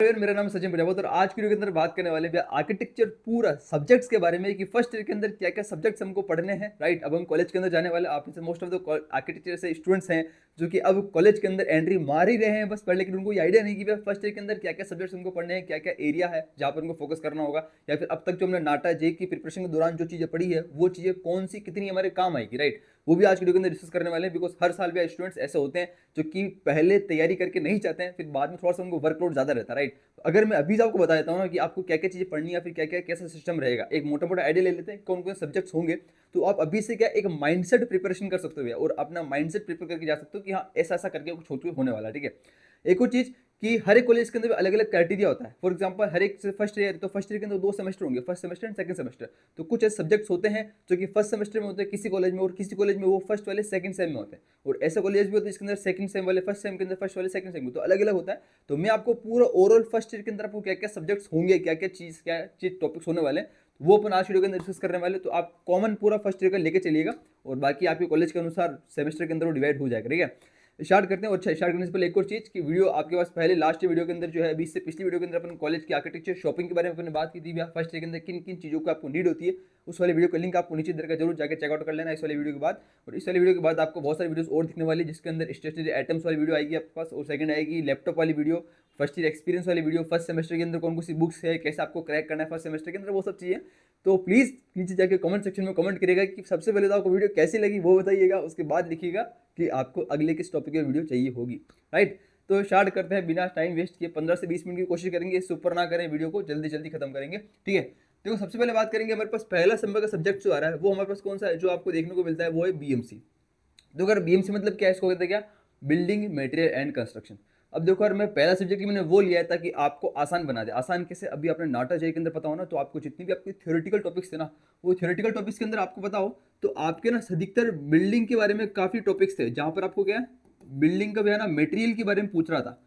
मेरा नाम सचिन प्रजापत और आज की वीडियो के अंदर बात करने वाले हैं आर्किटेक्चर पूरा सब्जेक्ट्स के बारे में कि फ़र्स्ट ईयर के अंदर क्या क्या सब्जेक्ट्स हमको पढ़ने हैं। राइट अब हम कॉलेज के अंदर जाने वाले आप मोस्ट ऑफ़ द आर्किटेक्चर से स्टूडेंट्स हैं, जो कि अब कॉलेज के अंदर एंट्री मार ही रहे हैं बस पढ़ लेकिन उनको ये आइडिया नहीं कि भाई फ़र्स्ट ईयर के अंदर क्या क्या सब्जेक्ट्स उनको पढ़ने हैं क्या क्या एरिया है जहाँ पर उनको फोकस करना होगा। या फिर अब तक जो हमने नाटा जे की प्रिपरेशन के दौरान जो चीज़ें पढ़ी है, वो चीज़ें कौन सी, कितनी हमारे काम आएगी। राइट वो भी आज वीडियो के अंदर डिस्कस करने वाले हैं बिकॉज़ हर साल भी स्टूडेंट्स ऐसे होते हैं जो कि पहले तैयारी करके नहीं चाहते हैं, फिर बाद में थोड़ा सा उनको वर्कलोड ज़्यादा रहता है राइट अगर मैं अभी आपको बता देता हूँ कि आपको क्या क्या चीज़ें पढ़नी है फिर क्या क्या कैसा सिस्टम रहेगा, एक मोटा मोटा आइडिया ले लेते हैं कौन कौन सब्जेक्ट्स होंगे तो आप अभी से क्या एक माइंडसेट प्रिपरेशन कर सकते हो और अपना माइंडसेट प्रिपेयर करके जा सकते हो कि हाँ ऐसा ऐसा करके कुछ होने वाला ठीक है? एक और चीज़ कि हर एक कॉलेज के अंदर अलग अलग क्राइटेरिया होता है। फॉर एग्ज़ाम्पल हर एक फ़र्स्ट ईयर तो फ़र्स्ट ईयर के अंदर दो सेमेस्टर होंगे first semester and second semester तो कुछ ऐसे सब्जेक्ट्स होते हैं जो कि फ़र्स्ट सेमेस्टर में होते हैं, किसी कॉलेज में, और किसी कॉलेज में वो फ़र्स्ट वाले सेकंड सेम में होते हैं। और ऐसे कॉलेज भी होते हैं जिसके अंदर सेकंड सेम वाले फ़र्स्ट सेम के अंदर फ़र्स्ट वाले सेकंड सेम तो अलग अलग होता है। तो मैं आपको पूरा ओवरऑल फ़र्स्ट ईयर के अंदर आपको क्या क्या सब्जेक्ट्स होंगे क्या क्या चीज़ क्या चीज़ टॉपिक्स होने वाले वो अपन आज वीडियो के अंदर डिस्कस करने वाले तो आप कॉमन पूरा फ़र्स्ट ईयर का लेके चलिएगा, और बाकी आपके कॉलेज के अनुसार सेमेस्टर के अंदर वो डिवाइड हो जाएगा, ठीक है? स्टार्ट करते हैं और स्टार्ट करने से पहले एक और चीज़ कि वीडियो आपके पास पहले लास्ट वीडियो के अंदर जो है, अभी से पिछली वीडियो के अंदर अपन कॉलेज की आर्किटेक्चर शॉपिंग के बारे में अपने बात की थी फ़र्स्ट ईयर के अंदर किन किन चीज़ों को आपको नीड होती है, उस वाले वीडियो का लिंक आपको नीचे दर का ज़रूर जाकर चेकआउट कर लेना इस वाले वीडियो के बाद। और इस वाले वीडियो के बाद आपको बहुत सारी वीडियोस और दिखने वाली जिसके अंदर स्टेशनरी आइटम्स वाली वीडियो आएगी आपके पास, और सेकंड आएगी लैपटॉप वाली वीडियो फ़र्स्ट ईयर एक्सपीरियंस वाली वीडियो, फ़र्स्ट सेमेस्टर के अंदर कौन कौन सी बुक्स है, कैसे आपको क्रैक करना है, फ़र्स्ट सेमेस्टर के अंदर वो सब चीज़ें। तो प्लीज़ नीचे जाकर कमेंट सेक्शन में कमेंट करिएगा कि सबसे पहले तो आपको वीडियो कैसी लगी, वो बताइएगा, उसके बाद लिखिएगा कि आपको अगले किस टॉपिक की वीडियो चाहिए होगी। राइट तो स्टार्ट करते हैं बिना टाइम वेस्ट किए। पंद्रह से बीस मिनट की कोशिश करेंगे इससे ऊपर ना करें वीडियो को जल्दी जल्दी खत्म करेंगे। ठीक है? देखो, सबसे पहले बात करेंगे हमारे पास पहला संभव का सब्जेक्ट जो आ रहा है, वो हमारे पास कौन सा है, जो आपको देखने को मिलता है, वो है बीएमसी तो अगर बीएमसी मतलब क्या इसको कहते हैं क्या? बिल्डिंग मटेरियल एंड कंस्ट्रक्शन अब देखो यार मैं पहला सब्जेक्ट मैंने वो लिया है ताकि आपको आसान बना दे। आसान कैसे? अभी आपने नाटा जाए के अंदर पता हो ना तो आपको जितनी भी आपके थ्योरेटिकल टॉपिक्स थे ना, वो थ्योरेटिकल टॉपिक्स के अंदर आपको पता हो तो आपके ना अधिकतर बिल्डिंग के बारे में काफ़ी टॉपिक्स थे। जहाँ पर आपको क्या है? बिल्डिंग का भी है ना मटेरियल के बारे में पूछ रहा था।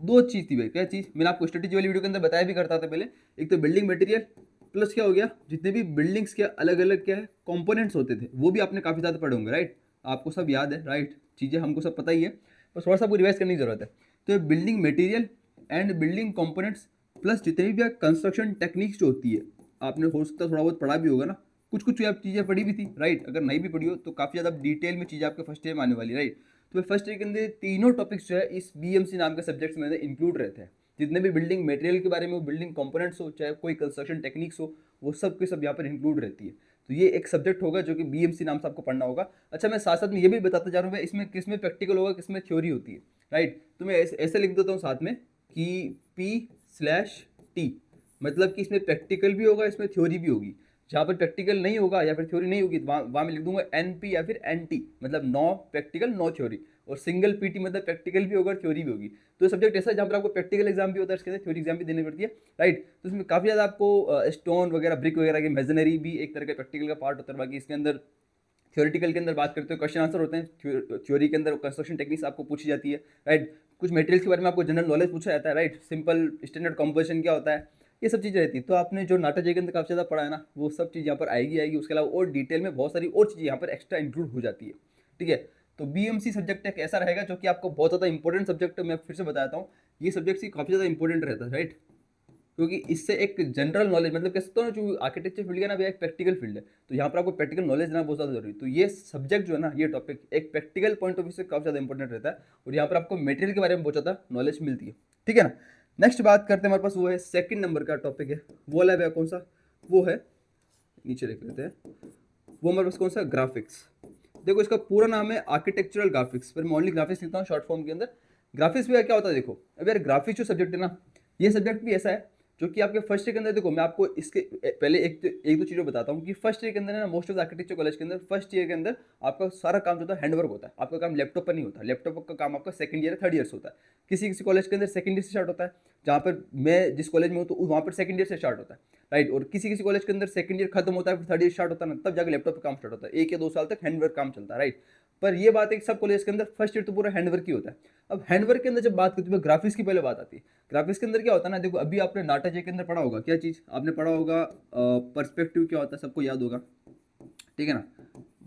दो चीज़ थी भाई, क्या चीज़? मैंने आपको स्ट्रेटेजी वाली वीडियो के अंदर बताया भी करता था पहले। एक तो बिल्डिंग मटेरियल प्लस क्या हो गया? जितने भी बिल्डिंग्स के अलग अलग क्या है कॉम्पोनेंट्स होते थे, वो भी आपने काफ़ी ज़्यादा पढ़े होंगे राइट आपको सब याद है राइट चीज़ें हमको सब पता ही है। बस थोड़ा सा आपको रिवाइज करने की ज़रूरत है। तो ये building material and building components plus जितनी भी कंस्ट्रक्शन टेक्निक्स जो होती है, आपने हो सकता थोड़ा बहुत पढ़ा भी होगा ना? कुछ कुछ आप चीज़ें पढ़ी भी थी राइट अगर नहीं भी पढ़ी हो तो काफ़ी ज़्यादा डिटेल में चीज़ें आपके फ़र्स्ट ईयर में आने वाली राइट तो फ़र्स्ट ईयर के अंदर तीनों टॉपिक्स जो है इस बीएमसी नाम के सब्जेक्ट्स में इंक्लूड रहते हैं। जितने भी बिल्डिंग मटेरियल के बारे में बिल्डिंग कंपोनेंट्स हो, चाहे कोई कंस्ट्रक्शन टेक्निक्स हो, वो सब के सब यहाँ पर इंक्लूड रहती है। तो ये एक सब्जेक्ट होगा जो कि बी नाम से आपको पढ़ना होगा। अच्छा मैं साथ साथ में ये भी बताता जा रहा हूँ, इसमें किसमें प्रैक्टिकल होगा, किसमें थ्योरी होती है। राइट? तो मैं ऐसे, लिख देता हूँ साथ में कि पी स्लैश टी मतलब कि इसमें प्रैक्टिकल भी होगा इसमें थ्योरी भी होगी। जहाँ पर प्रैक्टिकल नहीं होगा या फिर थ्योरी नहीं होगी तो वहाँ वहाँ मैं लिख दूँगा एन पी या फिर एन टी मतलब नो प्रैक्टिकल नो थ्योरी और सिंगल पीटी मतलब प्रैक्टिकल भी होगा और थ्योरी भी होगी। तो सब्जेक्ट ऐसा जहाँ पर आपको प्रैक्टिकल एग्ज़ाम भी होता है इसके अंदर थ्योरी एग्ज़ाम भी देनी पड़ती है राइट तो इसमें काफ़ी ज़्यादा आपको स्टोन वगैरह ब्रिक वगैरह की मेजनरी भी एक तरह का प्रैक्टिकल का पार्ट होता है बाकी इसके अंदर थ्योरेटिकल के अंदर बात करते हो क्वेश्चन आंसर होते हैं थ्योरी के अंदर कंस्ट्रक्शन टेक्निक्स आपको पूछी जाती है राइट कुछ मटेरियल्स के बारे में आपको जनरल नॉलेज पूछा जाता है राइट सिंपल स्टैंडर्ड कॉम्पोजिशन क्या होता है, ये सब चीज़ें रहती है। तो आपने जो नाटक के अंदर काफ़ी ज़्यादा पढ़ा है ना, वो सब चीज़ यहाँ पर आएगी आएगी। उसके अलावा और डिटेल में बहुत सारी और चीज़ें यहाँ पर एक्स्ट्रा इंक्लूड हो जाती है, ठीक है? तो बीएमसी सब्जेक्ट एक ऐसा रहेगा जो कि आपको बहुत ज़्यादा इंपॉर्टेंट सब्जेक्ट मैं फिर से बताता हूँ, ये सब्जेक्ट ही काफ़ी ज़्यादा इंपॉर्टेंट रहता है राइट क्योंकि इससे एक जनरल नॉलेज मतलब कह सकते हो ना, जो आर्किटेक्चर फ़ील्ड है ना भैया एक प्रैक्टिकल फ़ील्ड है। तो यहाँ पर आपको प्रैक्टिकल नॉलेज देना बहुत ज़्यादा ज़रूरी तो ये सब्जेक्ट जो है ना, ये टॉपिक एक प्रैक्टिकल पॉइंट ऑफ़ व्यू से काफ़ी ज़्यादा इंपॉर्टेंट रहता है और यहाँ पर आपको मेटेरियल के बारे में बहुत ज़्यादा नॉलेज मिलती है। ठीक है ना? नेक्स्ट बात करते हैं हमारे पास, वो है सेकेंड नंबर का टॉपिक है। वो वाला भैया कौन सा? वो है, नीचे देख लेते हैं। वो हमारे पास कौन सा? ग्राफिक्स देखो, इसका पूरा नाम है आर्किटेक्चरल ग्राफिक्स पर मैं ओनली ग्राफिक्स लिखता हूँ शॉर्ट फॉर्म के अंदर। ग्राफिक्स भी क्या होता है, देखो। अब यार ग्राफिक्स जो सब्जेक्ट है ना, ये सब्जेक्ट भी ऐसा है जो कि आपके फ़र्स्ट ईयर के अंदर, देखो, मैं आपको इसके पहले एक तो एक दो चीज़ें बताता हूँ कि फ़र्स्ट ईयर के अंदर ना मोस्ट ऑफ़ आर्किटेक्चर कॉलेज के अंदर फ़र्स्ट ईयर के अंदर आपका सारा काम जो होता है हैंडवर्क होता है। आपका काम लैपटॉप पर नहीं होता। लैपटॉप का काम आपका सेकंड ईयर थर्ड ईयर से होता है। किसी किसी कॉलेज के अंदर सेकंड ईयर से स्टार्ट होता है, जहाँ पर मैं जिस कॉलेज में हूँ तो वहाँ पर सेकंड ईयर से स्टार्ट होता है। राइट और किसी किसी कॉलेज के अंदर सेकंड ईयर खत्म होता है, फिर थर्ड ईयर स्टार्ट होता है ना, तब जाकर लैपटॉप पर काम स्टार्ट होता है। एक या दो साल तक हैंडवर्क काम चलता है। राइट पर ये बात है कि सब कॉलेज के अंदर फ़र्स्ट ईयर तो पूरा हैंडवर्क ही होता है। अब हैंडवर्क के अंदर जब बात करते हैं ग्राफिक्स की पहले बात आती है। ग्राफिक्स के अंदर क्या होता है ना, देखो, अभी आपने नाटा जे के अंदर पढ़ा होगा, क्या चीज़? आपने पढ़ा होगा परस्पेक्टिव क्या होता है, सबको याद होगा। ठीक है ना?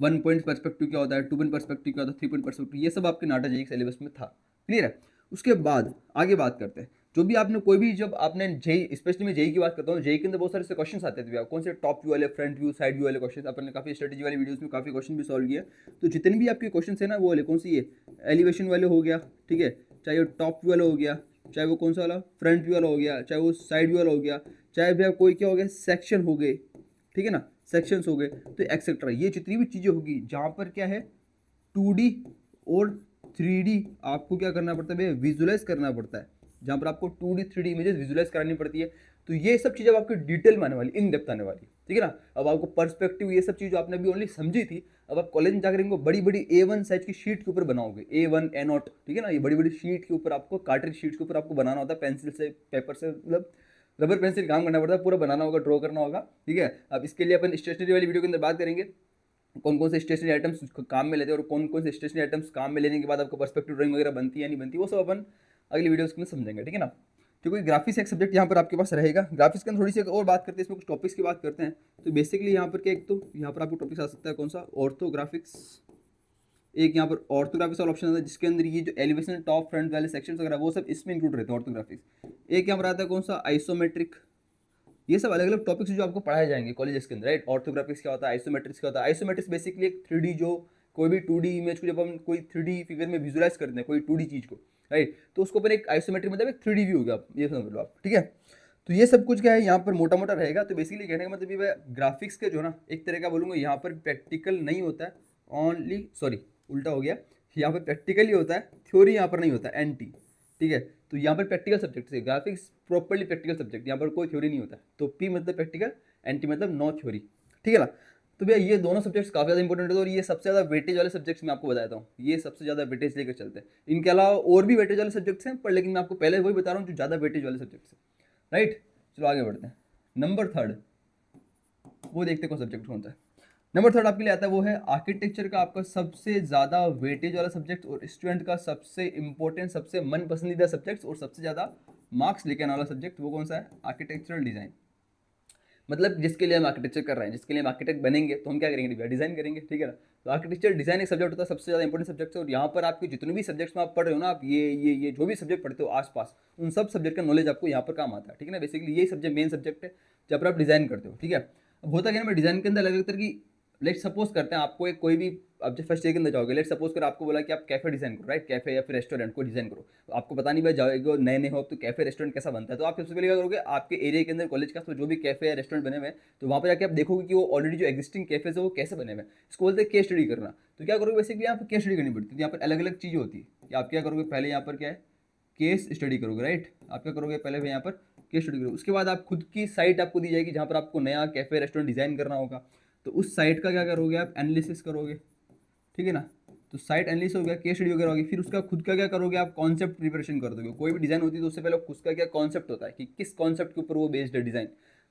वन पॉइंट परस्पेक्टिव क्या होता है टू पॉइंट परस्पेक्टिव क्या होता है थ्री पॉइंट परस्पेक्टिव ये सब आपके नाटा जे सिलेबस में था। क्लियर है? उसके बाद, आगे बात करते हैं। जो भी आपने कोई भी जब आपने जेई स्पेशली मैं जेई की बात करता हूँ, जेई के अंदर बहुत सारे क्वेश्चन आते थे कौन से टॉप व्यू वाले फ्रंट व्यू साइड व्यू वाले क्वेश्चन अपन ने काफ़ी स्ट्रेटेजी वाले वीडियोस में काफ़ी क्वेश्चन भी सॉल्व किया तो जितने भी आपके क्वेश्चन है ना, वो वाले, कौन सी ये? एलिवेशन वाले हो गया, ठीक है? चाहे वो टॉप व्यू वाला हो गया, चाहे वो कौन सा वाला? फ्रंट व्यू वाला हो गया, चाहे वो साइड व्यू वाला हो गया, चाहे भैया कोई क्या हो गया? सेक्शन हो गए, ठीक है ना? सेक्शंस हो गए तो एक्सेट्रा ये जितनी भी चीज़ें होगी, जहाँ पर क्या है? टू और थ्री आपको क्या करना पड़ता है विजुलाइज करना पड़ता है। जहाँ पर आपको two D, three D images visualise करानी पड़ती है। तो ये सब चीज़ें आपकी डिटेल में आने वाली इन डेप्थ आने वाली। ठीक है ना? अब आपको पर्सपेक्टिव ये सब चीज़ जो आपने अभी ओनली समझी थी, अब आप कॉलेज में जाकर इनको बड़ी बड़ी ए वन साइज़ की शीट के ऊपर बनाओगे। ए वन ए नॉट ठीक है ना? ये बड़ी बड़ी शीट के ऊपर आपको कार्टेज शीट के ऊपर आपको बनाना होता है पेंसिल से पेपर से मतलब रबर पेंसिल काम करना पड़ता है, पूरा बनाना होगा ड्रॉ करना होगा, ठीक है? अब इसके लिए अपन स्टेशनरी वाली वीडियो के अंदर बात करेंगे। कौन कौन से स्टेशनरी आइटम्स काम में लेते हैं और कौन कौन से स्टेशनरी आइटम्स काम में लेने के बाद आपको पर्सपेक्टिव ड्राइंग वगैरह बनती है नहीं बनती, वो सब अपन अगली वीडियोस में समझेंगे ठीक है ना? तो ग्राफिक्स एक सब्जेक्ट यहाँ पर आपके पास रहेगा। ग्राफिक्स के अंदर थोड़ी सी और बात करते हैं, इसमें कुछ टॉपिक्स की बात करते हैं। तो बेसिकली यहाँ पर क्या एक तो यहाँ पर आपको टॉपिक्स आ सकता है कौन सा? ऑर्थोग्राफिक्स एक यहाँ पर ऑर्थोग्राफिक्स वाला ऑप्शन आता है, जिसके अंदर ये जो एलिवेशन टॉप फ्रंट वाले सेक्शन वगैरह, वो सब इसमें इंक्लूड रहते हैं ऑर्थोग्राफिक्स एक यहाँ पर आता है कौन सा? आइसोमेट्रिक ये सब अलग अलग टॉपिक्स जो आपको पढ़ाए जाएँगे कॉलेजेस के अंदर राइट ऑर्थोग्राफिक्स क्या होता है? आइसोमेट्रिक्स क्या होता है? आइसोमेट्रिक्स बेसिकली एक थ्री जो कोई भी टू इमेज को जब हम कोई थ्री फिगर में विजुलाइज करते हैं, कोई टू चीज़ को राइट? तो उसको ऊपर एक आइसोमेट्रिक मतलब एक थ्री व्यू होगा ये समझ लो आप, ठीक है? तो ये सब कुछ क्या है? यहाँ पर मोटा मोटा रहेगा तो बेसिकली कहने का मतलब ये ग्राफिक्स के जो ना, एक तरह का बोलूँगा, यहाँ पर प्रैक्टिकल नहीं होता है ओनली सॉरी उल्टा हो गया, यहाँ पर प्रैक्टिकल ही होता है थ्योरी यहाँ पर नहीं होता एन टी ठीक है? तो यहाँ पर प्रैक्टिकल सब्जेक्ट से ग्राफिक्स प्रॉपरली प्रैक्टिकल सब्जेक्ट यहाँ पर कोई थ्योरी नहीं होता तो पी मतलब प्रैक्टिकल एन टी मतलब नो थ्योरी ठीक है ना? तो भैया, ये दोनों सब्जेक्ट्स काफ़ी ज़्यादा इंपॉर्टेंट है और ये सबसे ज़्यादा वेटेज वाले सब्जेक्ट्स मैं आपको बताता हूँ। ये सबसे ज़्यादा वेटेज लेकर चलते हैं। इनके अलावा और भी वेटेज वाले सब्जेक्ट्स हैं, पर लेकिन मैं आपको पहले वही बता रहा हूँ जो ज़्यादा वेटेज वाले सब्जेक्ट्स हैं। राइट चलो आगे बढ़ते हैं। नंबर थर्ड वो देखते कौन सब्जेक्ट कौन सा है। नंबर थर्ड आपके लिए आता है, वो है आर्किटेक्चर का आपका सबसे ज़्यादा वेटेज वाला सब्जेक्ट और स्टूडेंट का सबसे इंपॉर्टेंट सबसे मन पसंदीदा सब्जेक्ट और सबसे ज़्यादा मार्क्स लेके आने वाला सब्जेक्ट वो कौन सा है? आर्किटेक्चरल डिज़ाइन मतलब जिसके लिए हम आर्किटेक्चर कर रहे हैं, जिसके लिए हम आर्किटेक्ट बनेंगे तो हम क्या करेंगे? डिज़ाइन करेंगे, ठीक है ना? तो आर्किटेक्चर डिज़ाइन एक सब्जेक्ट होता है, सबसे ज़्यादा इंपॉर्टेंट सब्जेक्ट है और यहाँ पर आपके जितने भी सब्जेक्ट्स में आप पढ़ रहे हो ना, आप ये ये ये जो भी सब्जेक्ट पढ़ते हो आसपास, उन सब सब्जेक्ट का नॉलेज आपको यहाँ पर काम आता है, ठीक है ना? बेसिकली यही सब्जेक्ट मेन सब्जेक्ट है जब पर आप डिज़ाइन करते हो, ठीक है? अब होता क्या ना, मैं डिज़ाइन के अंदर अलग अलग तरह की लेट सपोज़ करते हैं आपको एक कोई भी, आप जब फ़र्स्ट ईयर के अंदर जाओगे लेट सपोज़ कर आपको बोला कि आप कैफ़े डिज़ाइन करो राइट कैफ़े या फिर रेस्टोरेंट को डिज़ाइन करो। तो आपको पता नहीं भाई जाओगे नए नए हो तो कैफ़े रेस्टोरेंट कैसा बनता है? तो आप सबसे पहले क्या करोगे, आपके एरिया के अंदर कॉलेज का तो जो भी कैफ़े या रेस्टोरेंट बने हुए हैं तो वहाँ पर जाकर आप देखोगे कि वो ऑलरेडी जो एक्जिस्टिंग कैफेज है, वो कैसे बने हुए हैं। इसको बोलते हैं केस स्टडी करना। तो क्या करोगे बेसिकली यहाँ पर केस स्टडी करनी पड़ती है। यहाँ पर अलग अलग चीज़ें होती है। आप क्या करोगे, पहले यहाँ पर क्या है केस स्टडी करोगे राइट आप क्या करोगे, पहले यहाँ पर केस स्टडी करोगे। उसके बाद आप खुद की साइट आपको दी जाएगी, जहाँ पर आपको नया कैफ़े रेस्टोरेंट डिज़ाइन करना होगा। तो उस साइट का क्या करोगे आप? एनालिसिस करोगे। ठीक है ना? तो साइट एनालिसिस हो गया केस स्टडी वगैरह होगी फिर उसका खुद का क्या करोगे आप? कॉन्सेप्ट प्रिपरेशन कर दोगे। कोई भी डिज़ाइन होती है तो उससे पहले उसका क्या कॉन्सेप्ट होता है कि किस कॉन्सेप्ट के ऊपर वो बेस्ड है डिज़ाइन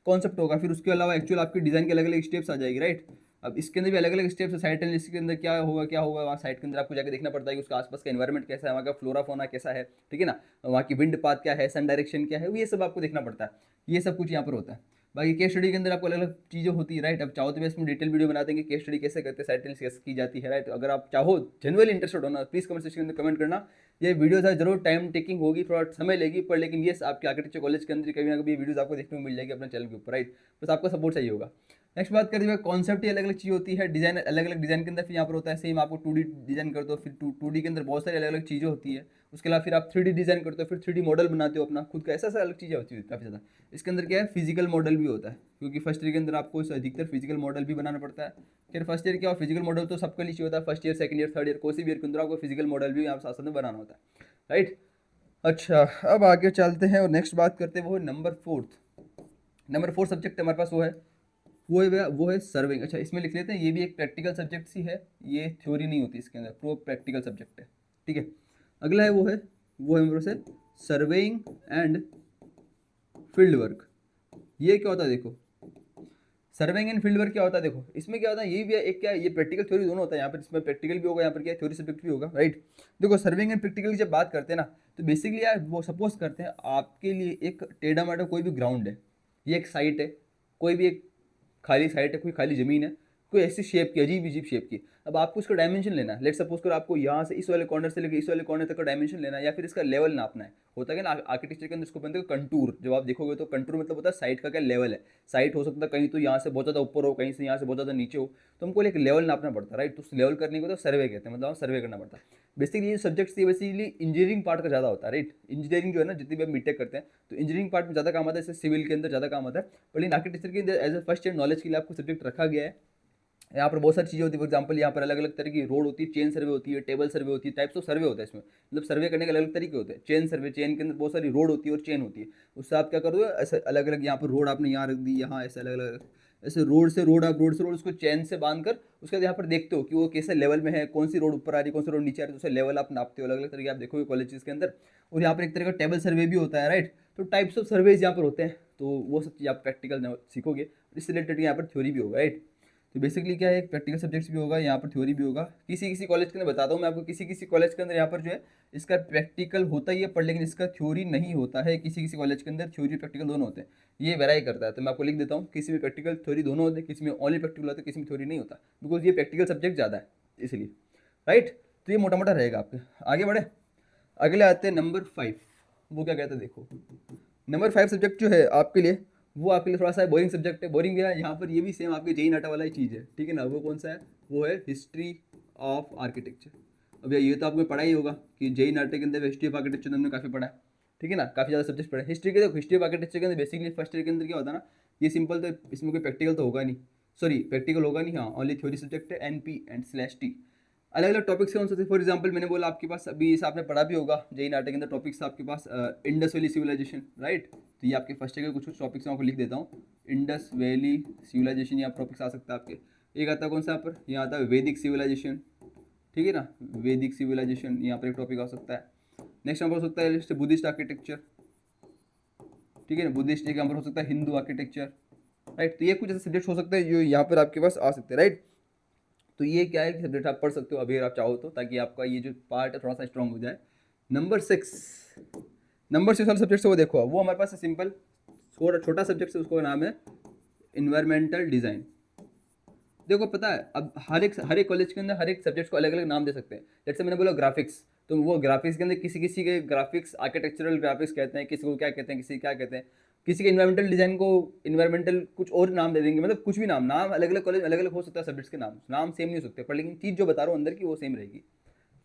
कॉन्सेप्ट होगा, फिर उसके अलावा एक्चुअल आपकी डिज़ाइन के अलग अलग स्टेप्स आ जाएगी राइट अब इसके अंदर भी अलग अलग स्टेप्स है। साइट एनालिसिस के अंदर क्या होगा क्या होगा? वहाँ साइट के अंदर आपको जाकर देखना पड़ता है कि उसका आसपास का इन्वायरमेंट कैसा है, वहाँ का फ्लोरा फोना कैसा है। ठीक है ना? वहाँ की विंड पाथ क्या है सन डायरेक्शन क्या है ये सब आपको देखना पड़ता है। ये सब कुछ यहाँ पर होता है। बाकी केस स्टडी के अंदर आपको अलग अलग चीज़ें होती है राइट अब चाहो तो भी इसमें डिटेल वीडियो बना देंगे केस स्टडी कैसे करते हैं साइट कैसे की जाती है राइट अगर आप चाहो जनरली इंटरेस्टेड होना प्लीज़ कमेंट सेक्शन के अंदर कमेंट करना। ये वीडियो है ज़रूर टाइम टेकिंग होगी, थोड़ा समय लेगी, पर लेकिन ये आपके आर्किटेक्चर कॉलेज के अंदर कभी ना कभी वीडियो आपको देखने को मिल जाएगी अपने चैनल के ऊपर राइट बस आपका सपोर्ट चाहिए होगा। नेक्स्ट बात करें भाई कॉन्सेप्ट ही अलग अलग चीज़ होती है डिज़ाइन अलग अलग डिज़ाइन के अंदर फिर यहाँ पर होता है सेम आपको टू डिज़ाइन कर दो, फिर टू टू के अंदर बहुत सारी अलग अलग चीज़ें होती है। उसके अलावा फिर आप थ्री डिज़ाइन करते हो, फिर थ्री मॉडल बनाते हो अपना, खुद का ऐसा ऐसा अलग चीज़ें होती है काफ़ी ज़्यादा। इसके अंदर क्या है फ़िज़िकल मॉडल भी होता है, क्योंकि फ़र्स्ट ईयर के अंदर आपको अधिकतर फ़िज़िकल मॉडल भी बनाना पड़ता है। फिर फ़र्स्ट ईयर क्या फ़िज़िकल मॉडल तो सबके लिए होता है first year second year third year कोई भी ईयर के अंदर आपको फ़िज़िकल मॉडल भी आप साथ साथ में बनाना होता है। राइट अच्छा अब आगे चलते हैं और नेक्स्ट बात करते हैं, वो number fourth number fourth subject हमारे पास वो है वो है वो है सर्विंग अच्छा इसमें लिख लेते हैं, ये भी एक प्रैक्टिकल सब्जेक्ट सी है, ये थ्योरी नहीं होती इसके अंदर प्रो प्रैक्टिकल सब्जेक्ट है, ठीक है? अगला है वो है वो है मेरे से सर्वेइंग एंड फ़ील्ड वर्क ये क्या होता है देखो? सर्वेइंग एंड फ़ील्ड वर्क क्या होता है देखो? इसमें क्या होता है, ये भी एक क्या ये प्रैक्टिकल थ्योरी दोनों होता है, यहाँ पर इसमें प्रैक्टिकल भी होगा, यहाँ पर क्या थ्योरी सब्जेक्ट भी होगा राइट देखो सर्विंग एंड प्रैक्टिकल की जब बात करते हैं ना तो बेसिकली यार वो सपोज़ करते हैं, आपके लिए एक टेढ़ा माटा कोई भी ग्राउंड है, ये एक साइट है, कोई भी एक खाली साइट है कोई खाली ज़मीन है। कोई ऐसी शेप की, अजीब अजीब शेप की। अब आपको उसका डायमेंशन लेना है। लेट सपोज़ कर आपको यहाँ से इस वाले कॉर्नर से लेकर इस वाले कॉर्नर तक का डायमेंशन लेना है या फिर इसका लेवल नापना है। होता है ना आर्किटेक्चर के अंदर इसको बनते हैं कंटूर जब आप देखोगे तो कंटूर मतलब होता है साइट का क्या लेवल है। साइट हो सकता है कहीं तो यहाँ से बहुत ज़्यादा ऊपर हो, कहीं से यहाँ से बहुत ज़्यादा नीचे हो। तो हमको एक लेवल नापना पड़ता है राइट तो उस लेवल करने को तो सर्वे कहते हैं। मतलब सर्वे करना पड़ता है। बेसिकली ये सब्जेक्ट्स ये बेसिकली इंजीनियरिंग पार्ट का ज़्यादा होता है राइट इंजीनियरिंग जो है ना, जितनी भी हम मीटेक करते हैं तो इंजीनियरिंग पार्ट में ज़्यादा काम आता है, जैसे सिविल के अंदर ज़्यादा काम आता है। बट इन आर्किटेक्चर के अंदर as a first year knowledge के लिए आपको सब्जेक्ट रखा गया है। यहाँ पर बहुत सारी चीज़ें होती है। फॉर एग्ज़ाम्पल यहाँ पर अलग अलग तरह की रोड होती है चेन सर्वे होती है टेबल सर्वे होती है टाइप्स ऑफ़ सर्वे होता है इसमें। मतलब सर्वे करने के अलग अलग तरीके होते हैं। चेन सर्वे चेन के अंदर बहुत सारी रोड होती है और चेन होती है। उससे आप क्या करोगे, ऐसे अलग अलग यहाँ पर रोड आपने यहाँ रख दी, यहाँ ऐसे अलग अलग ऐसे रोड से रोड आप रोड से रोड उसको चेन से बाँध कर उसके बाद यहाँ पर देखते हो कि वो कैसे लेवल में है, कौन सी रोड ऊपर आ रही है, कौन सी रोड नीचे आ रही है तो उसे लेवल आप नापते हो अलग अलग तरीके। आप देखोगे कॉलेजेस के अंदर। और यहाँ पर एक तरह का टेबल सर्वे भी होता है राइट तो टाइप्स ऑफ़ सर्वेज यहाँ पर होते हैं। तो वो सब चीज़ आप प्रैक्टिकल सीखोगे। इससे रिलेटेड यहाँ पर थ्योरी भी होगा राइट तो बेसिकली क्या है, एक प्रैक्टिकल सब्जेक्ट्स भी होगा, यहाँ पर थ्योरी भी होगा। किसी किसी कॉलेज के अंदर बताता हूँ मैं आपको, किसी किसी कॉलेज के अंदर यहाँ पर जो है, इसका प्रैक्टिकल होता ही है, पर लेकिन इसका थ्योरी नहीं होता है किसी किसी कॉलेज के अंदर। थ्योरी प्रैक्टिकल दोनों होते हैं। ये वेराई करता है। तो मैं आपको लिख देता हूँ, किसी में प्रैक्टिकल थ्योरी दोनों होते हैं, किसी में ओनली प्रैक्टिकल होता है, किसी में थ्योरी नहीं होता। बिकॉज़ ये प्रैक्टिकल सब्जेक्ट ज़्यादा है, इसलिए। राइट तो ये मोटा मोटा रहेगा आपके। आगे बढ़े। अगले आते हैं नंबर फाइव वो क्या कहते हैं, देखो। नंबर फाइव सब्जेक्ट जो है, आपके लिए वो आपके लिए थोड़ा सा बोरिंग सब्जेक्ट है बोरिंग है, यहाँ पर ये भी सेम आपके जेई नाटा वाला ही चीज़ है, ठीक है ना? वो कौन सा है? वो है हिस्ट्री ऑफ़ आर्किटेक्चर अब ये तो आपको पढ़ा ही होगा कि जेई नाटे के अंदर हिस्ट्री ऑफ़ आर्किटेक्चर हमने काफ़ी पढ़ा है, ठीक है ना? काफ़ी ज़्यादा सब्जेक्ट पढ़े हिस्ट्री के देखो हिस्ट्री ऑफ़ आर्किटेक्चर के अंदर बेसिकली फ़र्स्ट ईयर के अंदर क्या होता है ना, ये सिंपल तो इसमें कोई प्रैक्टिकल तो होगा नहीं। सॉरी प्रैक्टिकल होगा नहीं हाँ ओनली थ्योरी सब्जेक्ट है N P and slash T अलग अलग टॉपिक्स कौन से थे फॉर एग्ज़ाम्पल मैंने बोला आपके पास अभी इस आपने पढ़ा भी होगा, जेई नाटक के अंदर टॉपिक्स आपके पास इंडस वैली सिविलाइजेशन राइट तो ये आपके फ़र्स्ट ईयर के कुछ कुछ टॉपिक्स मैं आपको लिख देता हूँ। इंडस वैली सिविलाइजेशन यहाँ टॉपिक्स आ सकता है आपके। एक आता है कौन सा यहाँ पर? यहाँ आता है वैदिक सिविलाइजेशन ठीक है ना? वैदिक सिविलाइजेशन यहाँ पर एक टॉपिक आ सकता है। नेक्स्ट नंबर हो सकता है, जैसे बुद्धिस्ट आर्किटेक्चर ठीक है ना? बुद्धिस्ट एक नंबर हो सकता है हिंदू आर्किटेक्चर राइट तो ये कुछ ऐसे सब्जेक्ट हो सकते हैं, जो यहाँ पर आपके पास आ सकते हैं राइट तो ये क्या है कि सब्जेक्ट आप पढ़ सकते हो, अभी आप चाहो तो ताकि आपका ये जो पार्ट है थोड़ा सा स्ट्रॉन्ग हो जाए। नंबर सिक्स नंबर सिक्स वाला सब्जेक्ट से वो देखो वो हमारे पास सिंपल थोड़ा छोटा सब्जेक्ट है उसका नाम है इन्वायरमेंटल डिज़ाइन देखो पता है, अब हर एक हर एक कॉलेज के अंदर हर एक सब्जेक्ट को अलग अलग नाम दे सकते हैं। जैसे मैंने बोला ग्राफिक्स तो वो ग्राफिक्स के अंदर किसी किसी के ग्राफिक्स आर्किटेक्चरल ग्राफिक्स कहते हैं, किसी को क्या कहते हैं, किसी क्या कहते हैं। किसी के इन्वायरमेंटल डिज़ाइन को इन्वायरमेंटल कुछ और नाम दे देंगे मतलब कुछ भी नाम नाम अलग अलग कॉलेज अलग अलग हो सकता है सब्जेक्ट्स के नाम नाम सेम नहीं हो सकते, पर लेकिन चीज़ जो बता रहा हूँ अंदर की वो सेम रहेगी,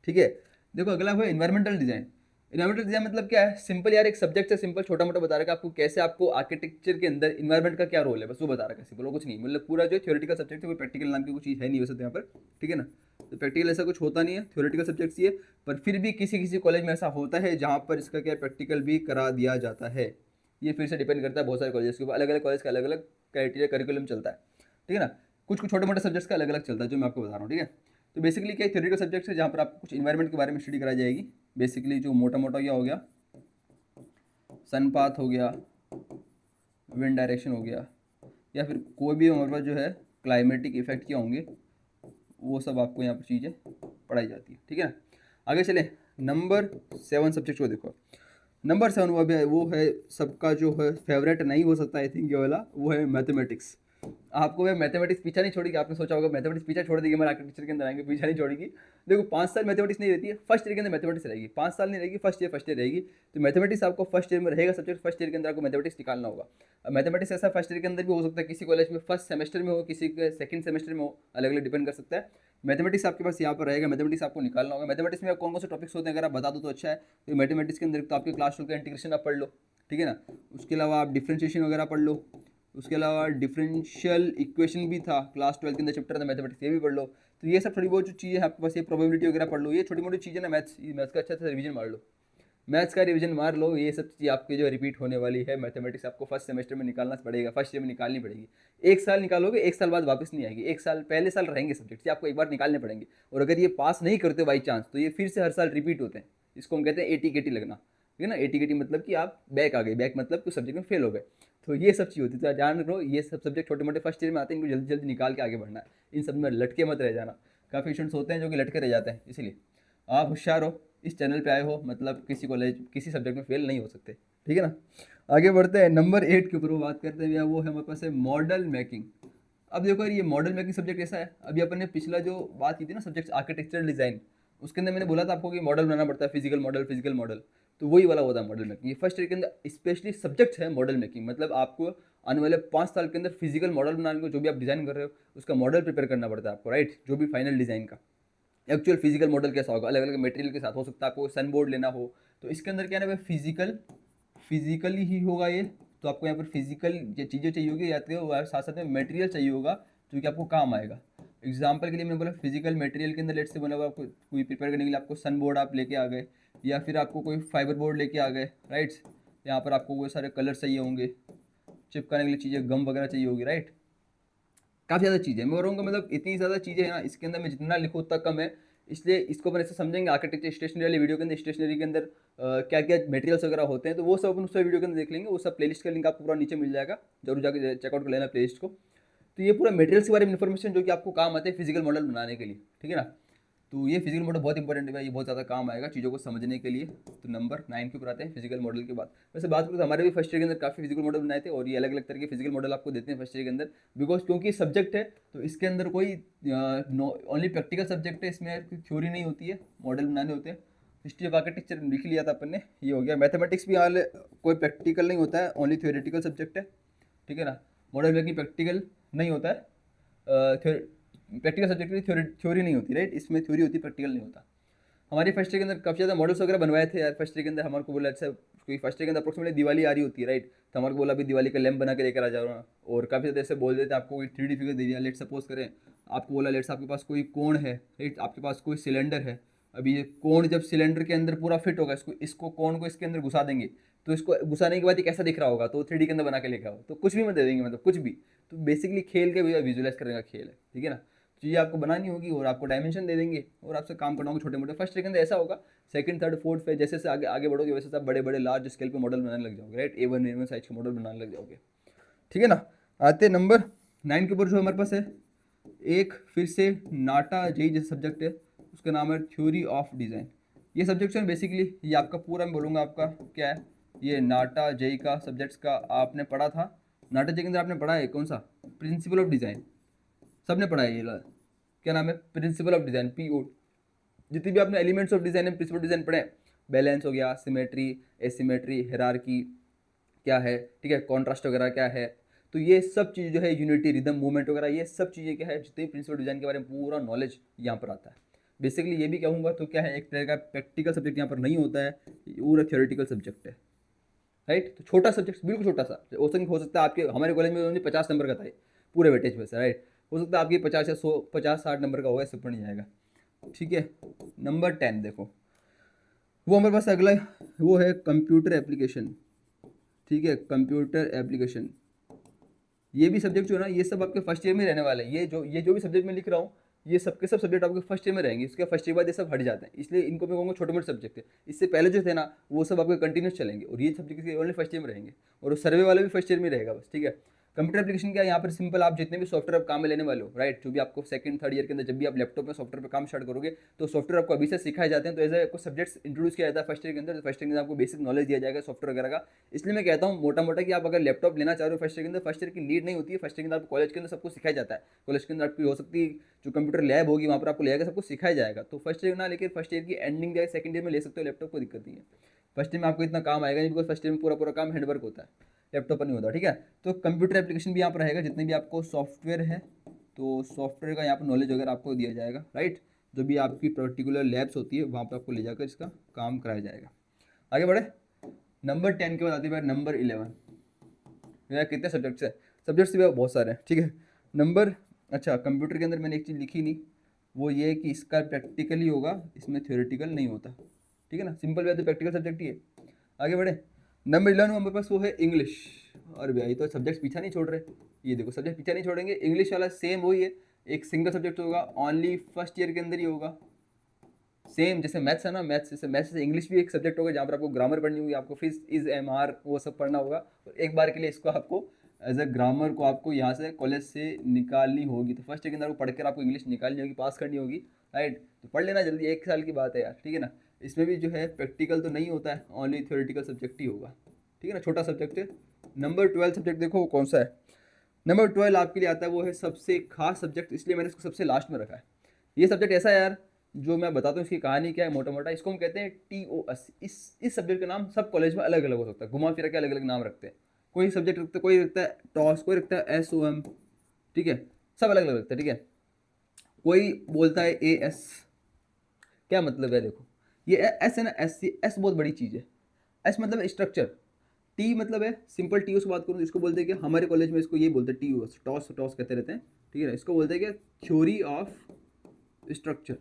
ठीक है? देखो अगला हुआ इन्वायरमेंटल डिज़ाइन इन्वायरमेंटल डिज़ाइन मतलब क्या है? सिंपल यार, एक सब्जेक्ट है सिंपल छोटा मोटा बता रहा है आपको कैसे आपको आर्किटेक्चर के अंदर इन्वायरमेंट का क्या रोल है, बस वो बता रहा है सिंपल कुछ नहीं मतलब पूरा जो थ्योरेटिकल सब्जेक्ट है वो प्रैक्टिकल नाम की कुछ चीज़ है नहीं वैसे तो यहाँ पर, ठीक है ना? तो प्रैक्टिकल ऐसा कुछ होता नहीं है थ्योरेटिकल सब्जेक्ट्स ये पर फिर भी किसी किसी कॉलेज में ऐसा होता है जहाँ पर इसका क्या प्रैक्टिकल भी करा दिया जाता है। ये फिर से डिपेंड करता है बहुत सारे कॉलेज के ऊपर। अलग अलग कॉलेज का अलग अलग क्राइटेरिया करिकुलम चलता है। ठीक है ना? कुछ कुछ छोटे मोटे सब्जेक्ट्स का अलग अलग चलता है, जो मैं आपको बता रहा हूँ। ठीक है? तो बेसिकली क्या थ्योरिकल सब्जेक्ट है, जहाँ पर आपको कुछ इन्वायरमेंट के बारे में स्टडी कराई जाएगी। बेसिकली जो मोटा मोटा क्या हो गया? सन पाथ हो गया विंड डायरेक्शन हो गया, या फिर कोई भी हमारे पास जो है क्लाइमेटिक इफ़ेक्ट क्या होंगे, वो सब आपको यहाँ पर चीज़ें पढ़ाई जाती है। ठीक है ना? आगे चले। नंबर सेवन सब्जेक्ट को देखो। नंबर सेवन वो है वो है सबका जो है फेवरेट नहीं हो सकता आई थिंक ये वाला, वो है मैथमेटिक्स आपको वह मैथमेटिक्स पीछा नहीं छोड़ेगी, आपने सोचा होगा मैथमेटिक्स पीछा छोड़ देगी, हमारे आर्किटेक्चर के अंदर आएँगे, पीछा नहीं छोड़ेगी. देखो, पाँच साल मैथमेटिक्स नहीं रहती है फ़र्स्ट ईयर के अंदर मैथमेटिक्स रहेगी. पाँच साल नहीं रहेगी फ़र्स्ट ईयर फ़र्स्ट ईयर रहेगी. तो मैथमेटिक्स आपको फ़र्स्ट ईयर में रहेगा सब्जेक्ट फ़र्स्ट ईयर के अंदर आपको मैथमेटिक्स निकालना होगा. मैथमेटिक्स ऐसा फ़र्स्ट ईयर के अंदर भी हो सकता है, किसी कॉलेज में फ़र्स्ट सेमेस्टर में हो, किसी के सेकंड सेमेस्टर में हो अलग अलग डिपेंड कर सकता है. मैथमेटिक्स आपके पास यहाँ पर रहेगा, मैथमेटिक्स आपको निकालना होगा। मैथमेटिक्स में कौन कौन से टॉपिक्स होते हैं, अगर आप बता दो तो अच्छा है। तो मैथमेटिक्स के अंदर तो आपके क्लास का इंटीग्रेशन आप पढ़ लो, ठीक है ना? उसके अलावा आप डिफ्रेंशिएशन वगैरह पढ़ लो। उसके अलावा डिफरेंशियल इक्वेशन भी था क्लास ट्वेल्थ के अंदर चैप्टर था, मैथमेटिक्स ये भी पढ़ लो। तो ये सब थोड़ी बहुत जो चीज़ें आपके पास, ये प्रोबेबिलिटी वगैरह पढ़ लो। ये छोटी मोटी चीज़ें ना मैथ्स मैथ्स का अच्छा सा रिवीजन मार लो। मैथ्स का रिवीजन मार लो, ये सब चीज़ आपकी जो रिपीट होने वाली है मैथमेटिक्स आपको फ़र्स्ट सेमेस्टर में निकालना पड़ेगा फ़र्स्ट ईयर में निकालनी पड़ेगी। एक साल निकालोगे, एक साल बाद वापस नहीं आएगी। एक साल, पहले साल रहेंगे सब्जेक्ट आपको एक बार निकालने पड़ेंगे। और अगर ये पास नहीं करते बाई चांस तो ये फिर से हर साल रिपीट होते हैं। इसको हम कहते हैं एटी केटी लगना। ठीक है ना? एटी केटी मतलब कि आप बैक आ गए। बैक मतलब कुछ सब्जेक्ट में फेल हो गए। तो ये सब चीज़ होती है। तो ध्यान रखो, ये सब सब्जेक्ट छोटे मोटे फ़र्स्ट ईयर में आते हैं, इनको जल्दी जल्दी निकाल के आगे बढ़ना है। इन सब में लटके मत रह जाना। काफ़ी स्टूडेंट्स होते हैं जो कि लटके रह जाते हैं, इसीलिए। आप होशियार हो। इस चैनल पे आए हो मतलब किसी कॉलेज किसी सब्जेक्ट में फेल नहीं हो सकते, ठीक है ना? आगे बढ़ते हैं नंबर एट के ऊपर वो बात करते हैं वो है हमारे पास है मॉडल मेकिंग अब देखो ये मॉडल मेकिंग सब्जेक्ट ऐसा है? अभी अपन ने पिछला जो बात की थी ना सब्जेक्ट आर्किटेक्चर डिज़ाइन उसके अंदर मैंने बोला था आपको कि मॉडल बनाना पड़ता है फ़िज़िकल मॉडल फ़िज़िकल मॉडल तो वही वाला होता है मॉडल मेकिंग ये फ़र्स्ट ईयर के अंदर स्पेशली सब्जेक्ट है मॉडल मेकिंग मतलब आपको आने वाले पाँच साल के अंदर फ़िज़िकल मॉडल बनाने को जो भी आप डिज़ाइन कर रहे हो, उसका मॉडल प्रिपेयर करना पड़ता है आपको राइट जो भी फाइनल डिज़ाइन का. एक्चुअल फ़िज़िकल मॉडल कैसा होगा? अलग अलग मटेरियल के साथ हो सकता है आपको सन बोर्ड लेना हो। तो इसके अंदर क्या है फ़िज़िकल फिजिकली ही होगा ये। तो आपको यहाँ पर फ़िज़िकल चीज़ें चाहिए होगी या तो साथ साथ में मटेरियल चाहिए होगा, जो कि आपको काम आएगा। एग्ज़ाम्पल के लिए मैंने बोला फ़िज़िकल मटेरियल के अंदर लेट से बना हुआ आपको कोई प्रिपेयर करने के लिए आपको सन बोर्ड आप लेके आ गए, या फिर आपको कोई फाइबर बोर्ड लेके आ गए राइट्स यहाँ पर आपको वो सारे कलर चाहिए होंगे, चिपकाने के लिए चीज़ें गम वगैरह चाहिए होगी राइट काफ़ी ज़्यादा चीज़ें मैं बोलूँगा मतलब इतनी ज़्यादा चीज़ें हैं ना, इसके अंदर मैं जितना लिखूँ उतना कम है। इसलिए इसको अपन ऐसे समझेंगे आर्किटेक्चर स्टेशनरी वाली वीडियो के अंदर स्टेशनरी के अंदर क्या क्या मटेरियल्स वगैरह होते हैं तो वो सब अपन उस वीडियो के अंदर देख लेंगे। वो सब प्लेलिस्ट का लिंक आपको पूरा नीचे मिल जाएगा, ज़रूर जाकर चेकआउट कर लेना प्लेलिस्ट को। तो ये पूरा मटेरियल्स के बारे में इन्फॉर्मेशन जो कि आपको काम आते हैं फ़िज़िकल मॉडल बनाने के लिए, ठीक है ना? तो ये फ़िज़िकल मॉडल बहुत इंपॉर्टेंट है ये बहुत ज़्यादा काम आएगा चीज़ों को समझने के लिए। तो नंबर नाइन के ऊपर आते हैं फ़िज़िकल मॉडल के बाद। वैसे बात करूँ तो हमारे भी फ़र्स्ट ईयर के अंदर काफ़ी फ़िज़िकल मॉडल बनाए थे और ये अलग अलग तरह के फ़िज़िकल मॉडल आपको देते हैं फ़र्स्ट ईयर के अंदर। बिकॉज़ क्योंकि सब्जेक्ट है तो इसके अंदर कोई ओनली प्रैक्टिकल सब्जेक्ट है, इसमें थ्योरी नहीं होती है मॉडल बनाने होते हैं। हिस्ट्री ऑफ़ आर्किटेक्चर लिख लिया था अपन ने, ये हो गया। मैथमेटिक्स भी हाल कोई प्रैक्टिकल नहीं होता है ओनली थ्योरेटिकल सब्जेक्ट है, ठीक है ना? मॉडल मेकिंग प्रैक्टिकल नहीं होता है। प्रैक्टिकल सब्जेक्ट की थ्योरी थ्योरी नहीं होती राइट इसमें थ्योरी होती प्रैक्टिकल नहीं होता। हमारी फ़र्स्ट ईयर के अंदर काफ़ी ज़्यादा मॉडल्स वगैरह बनवाए थे यार। फ़र्स्ट ईयर के अंदर हमारे को बोला अच्छा कोई फ़र्स्ट ईयर के अंदर अप्रोक्सीमेटली दिवाली आ रही होती है राइट तो हमारे को बोला, अभी दिवाली का लैम्प बना के लेकर आ जाओ। और काफ़ी ज़्यादा ऐसे बोल देते हैं, आपको कोई थ्री डी फिगर दे दिया लेट सपोज़ करें। आपको बोला लेट्स आपके पास कोई कोण है राइट आपके पास कोई सिलेंडर है। अभी ये कोण जब सिलेंडर के अंदर पूरा फिट होगा, इसको इसको कोण को इसके अंदर घुसा देंगे। तो इसको घुसाने के बाद ये कैसा दिख रहा होगा? तो थ्री के अंदर बना के लेकर आओ। तो कुछ भी मत दे देंगे मतलब कुछ भी। तो बेसिकली खेल के विजुअलाइज करने का खेल है, ठीक है ना? चीज़ें आपको बनानी होगी और आपको डायमेंशन दे देंगे और आपसे काम करना होगा छोटे मोटे फ़र्स्ट सेकंड ऐसा होगा सेकंड थर्ड फोर्थ पे जैसे आगे आगे बढ़ोगे वैसे सब बड़े बड़े लार्ज स्केल पे मॉडल बनाने लग जाओगे right A one A size के मॉडल बनाने लग जाओगे। ठीक है ना? आते नंबर नाइन के ऊपर जो हमारे पास है। एक, फिर से नाटा जेई जैसे सब्जेक्ट है, उसका नाम है थ्योरी ऑफ़ डिज़ाइन ये सब्जेक्ट है बेसिकली ये आपका पूरा मैं बोलूँगा आपका क्या है? ये नाटा जेई का सब्जेक्ट्स का आपने पढ़ा था। नाटा जेई के अंदर आपने पढ़ा है कौन सा? प्रिंसिपल ऑफ़ डिज़ाइन सबने पढ़ा है ये क्या नाम है? Principle of design P O जितनी भी आपने elements of design principle design पढ़े बैलेंस हो गया सिमेट्री एसीमेट्री हेरारकी क्या है? ठीक है कॉन्ट्रास्ट वगैरह क्या है? तो ये सब चीज़ जो है यूनिटी रिदम मूवमेंट वगैरह, ये सब चीज़ें क्या है? जितनी प्रिंसिपल डिज़ाइन के बारे में पूरा नॉलेज यहाँ पर आता है। बेसिकली ये भी कहूँगा तो क्या है, एक तरह का प्रैक्टिकल सब्जेक्ट यहाँ पर नहीं होता है पूरा थियोरेटिकल सब्जेक्ट है। राइट तो छोटा सब्जेक्ट बिल्कुल छोटा सा हो सकता है आपके, हमारे कॉलेज में पचास नंबर का था पूरे वेटेज में से राइट हो सकता है आपकी पचास या सौ, पचास साठ नंबर का होगा इससे पढ़ नहीं जाएगा। ठीक है? नंबर टेन देखो। वो हमारे पास अगला वो है कंप्यूटर एप्लीकेशन। ठीक है? Computer application. ये भी सब्जेक्ट जो है ना, ये सब आपके फ़र्स्ट ईयर में रहने वाले हैं। ये जो ये जो भी सब्जेक्ट मैं लिख रहा हूँ, ये सबके सब सब्जेक्ट आपके फ़र्स्ट ईयर में रहेंगे। इसके फ़र्स्ट ईयर बाद ये सब हट जाते हैं। इसलिए इनको मैं कहूँगा छोटे मोटे सब्जेक्ट है। इससे पहले जो थे ना, वो सब आपके कंटिन्यूस चलेंगे। और ये सब्जेक्ट ओनली फ़र्स्ट ईयर में रहेंगे। और सर्वे वाले भी फ़र्स्ट ईयर में रहेगा बस। ठीक है? कंप्यूटर एप्लीकेशन क्या यहाँ पर सिंपल आप जितने भी सॉफ्टवेयर आप काम में लेने वाले हो राइट जो भी आपको सेकंड थर्ड ईयर के अंदर जब भी आप लैपटॉप में सॉफ्टवेयर पर काम स्टार्ट करोगे तो सॉफ्टवेयर आपको अभी से सिखाए जाते हैं। तो एज आपको सब्जेक्ट्स इंट्रोड्यूस किया जाता है फ़र्स्ट ईयर के अंदर। तो फ़र्स्ट ईयर के अंदर आपको बेसिक नॉलेज दिया जाएगा सॉफ्टवेयर वगैरह का। इसलिए मैं कहता हूँ मोटा मोटा कि आप अगर लैपटॉप लेना चाह रहे हो फ़र्स्ट ईयर के अंदर फ़र्स्ट ईयर की नीड नहीं होती है। फ़र्स्ट ईयर के अंदर आपको कॉलेज के अंदर सबको सिखाया जाता है। कॉलेज के अंदर आपकी हो सकती है जो कंप्यूटर लैब होगी, वहाँ पर आपको ले सबको सिखाया जाएगा। तो फ़र्स्ट ईयर ना लेकिन फ़र्स्ट ईयर की एंडिंग या सेकंड ईयर में ले सकते हो लैपटॉप को, दिक्कत नहीं है। फ़र्स्ट ईयर में आपको इतना काम आएगा नहीं बिकॉज़ फ़र्स्ट ईयर में पूरा पूरा काम हैंडवर्क होता है। लैपटॉप पर नहीं होता, ठीक है? तो कंप्यूटर एप्लीकेशन भी यहाँ पर रहेगा, जितने भी आपको सॉफ्टवेयर है तो सॉफ्टवेयर का यहाँ पर नॉलेज वगैरह आपको दिया जाएगा राइट जो भी आपकी पर्टिकुलर लैब्स होती है, वहाँ पर आपको ले जाकर इसका काम कराया जाएगा। आगे बढ़े। नंबर टेन के बाद आती है नंबर इलेवन मेरा कितने सब्जेक्ट्स है? सब्जेक्ट्स भी बहुत सारे हैं, ठीक है? नंबर अच्छा कंप्यूटर के अंदर मैंने एक चीज़ लिखी नहीं, वो ये कि इसका प्रैक्टिकली होगा, इसमें थियोरेटिकल नहीं होता, ठीक है ना? सिंपल वे तो प्रैक्टिकल सब्जेक्ट ही है। आगे बढ़े। नंबर इलेवन हमारे पास वो है इंग्लिश और ये तो सब्जेक्ट पीछा नहीं छोड़ रहे। ये देखो सब्जेक्ट पीछा नहीं छोड़ेंगे। इंग्लिश वाला सेम वही है। एक सिंगल सब्जेक्ट होगा ओनली फ़र्स्ट ईयर के अंदर ही होगा। सेम जैसे मैथ्स है ना मैथ्स जैसे मैथ्स से इंग्लिश भी एक सब्जेक्ट होगा, जहाँ पर आपको ग्रामर पढ़नी होगी, आपको फिज इज़ एम आर वो सब पढ़ना होगा। और एक बार के लिए इसको आपको एज अ ग्रामर को आपको यहाँ से कॉलेज से निकालनी होगी। तो फ़र्स्ट ईयर के अंदर आपको पढ़कर आपको इंग्लिश निकालनी होगी पास करनी होगी। राइट तो पढ़ लेना जल्दी, एक साल की बात है यार, ठीक है ना? इसमें भी जो है प्रैक्टिकल तो नहीं होता है ओनली थ्योरेटिकल सब्जेक्ट ही होगा। ठीक है ना, छोटा सब्जेक्ट है। नंबर ट्वेल्थ सब्जेक्ट देखो वो कौन सा है? नंबर ट्वेल्व आपके लिए आता है, वो है सबसे खास सब्जेक्ट इसलिए मैंने इसको सबसे लास्ट में रखा है। ये सब्जेक्ट ऐसा है यार, जो मैं बताता हूँ, इसकी कहानी क्या है मोटा मोटा इसको हम कहते हैं टी ओ एस इस इस सब्जेक्ट का नाम सब कॉलेज में अलग अलग हो सकता है। घुमा फिरा के अलग अलग नाम रखते हैं। कोई सब्जेक्ट रखता है कोई रखता है टॉस, कोई रखता है एस ओ एम ठीक है? सब अलग अलग रखता है, ठीक है? कोई बोलता है ए एस क्या मतलब है, देखो? ये एस है ना एस सी एस बहुत बड़ी चीज़ है। एस मतलब स्ट्रक्चर टी मतलब है सिंपल टी से बात करूँ इसको बोलते हैं कि हमारे कॉलेज में इसको ये बोलते हैं टी ओ टॉस टॉस कहते रहते हैं। ठीक है ना, इसको बोलते हैं कि theory of structure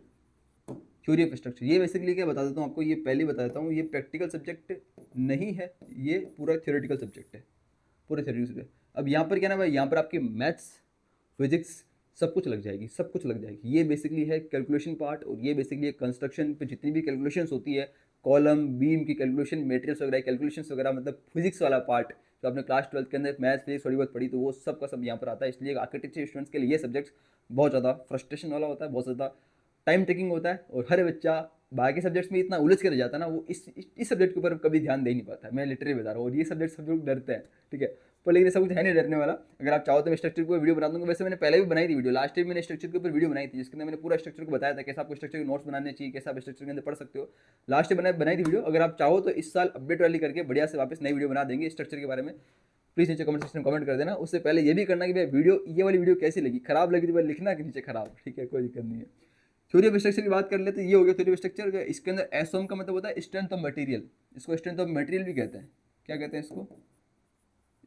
theory of structure ये बेसिकली क्या बता देता हूँ आपको, ये पहले बता देता हूँ, ये प्रैक्टिकल सब्जेक्ट नहीं है, ये पूरा थ्योरेटिकल सब्जेक्ट है। पूरा थ्योरेटिकल सब्जेक्ट अब यहाँ पर क्या ना भाई यहाँ पर आपके मैथ्स फिजिक्स सब कुछ लग जाएगी, सब कुछ लग जाएगी। ये बेसिकली है कैलकुलेशन पार्ट और ये बेसिकली है कंस्ट्रक्शन पे जितनी भी कैलकुलेशन होती है कॉलम बीम की कैलकुलेशन मेटेरियल्स वगैरह कैलकुलेशन वगैरह मतलब फिजिक्स वाला पार्ट जो आपने क्लास ट्वेल्थ के अंदर मैथ्स फिजिक्स थोड़ी बहुत पढ़ी तो वो सब का सब यहाँ पर आता है। इसलिए आर्किटेक्चर स्टूडेंट्स के लिए ये सब्जेक्ट बहुत ज़्यादा फ्रस्ट्रेशन वाला होता है, बहुत ज़्यादा टाइम टेकिंग होता है और हर बच्चा बाकी सब्जेक्ट्स में इतना उलझ कर जाता है ना, वो इस इस सब्जेक्ट के ऊपर कभी ध्यान दे नहीं पाता है। मैं लिटरली बता रहा हूँ और ये सब्जेक्ट सब लोग डरते हैं, ठीक है? पर, लेकिन ऐसा कुछ है नहीं डरने वाला। अगर आप चाहो तो मैं स्ट्रक्चर को वीडियो बना दूँगा। वैसे मैंने पहले भी बनाई थी वीडियो। लास्ट टाइम मैंने स्ट्रक्चर के ऊपर वीडियो बनाई थी, जिसके अंदर मैंने पूरा स्ट्रक्चर को बताया था, कैसे आपको स्ट्रक्चर के नोट्स बनाने चाहिए, कैसे आप स्ट्रक्चर के अंदर पढ़ सकते हो। लास्ट टाइम बनाई थी वीडियो। अगर आप चाहो तो इस साल अपडेट वाली करके बढ़िया से वापस नई वीडियो बना देंगे स्ट्रक्चर के बारे में। प्लीज़ नीचे कमेंट सेक्शन में कमेंट कर देना। उससे पहले ये भी करना कि भाई, वीडियो, ये वाली वीडियो कैसी लगी? खराब लगी तो भाई लिखना कि नीचे खराब। ठीक है, कोई दिक्कत नहीं है। थ्योरी ऑफ़ स्ट्रक्चर की बात कर लेते ये हो गया थ्योरी ऑफ़ स्ट्रक्चर इसके अंदर एसोम का मतलब होता है स्ट्रेंथ ऑफ़ मटेरियल इसको स्ट्रेंथ ऑफ़ मटेरियल भी कहते हैं। क्या कहते हैं इसको?